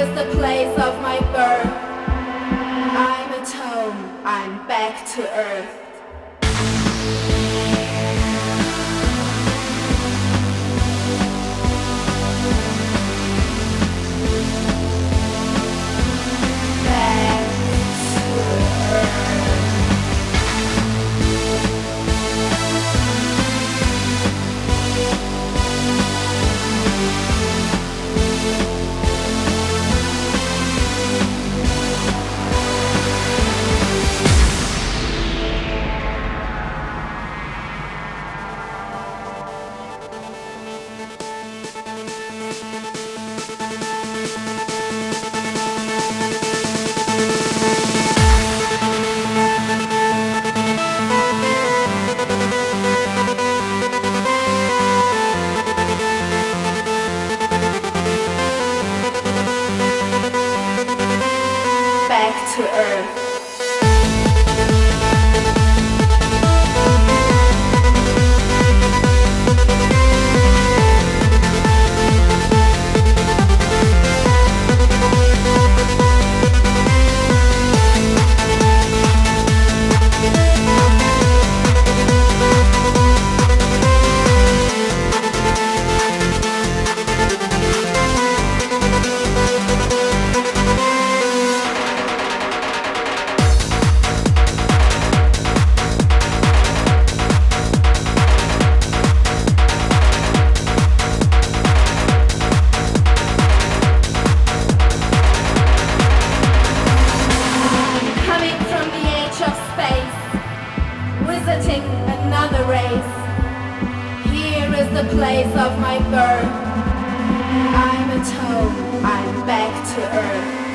is the place of my birth. I'm at home, I'm back to earth. The place of my birth. I'm at home, I'm back to earth.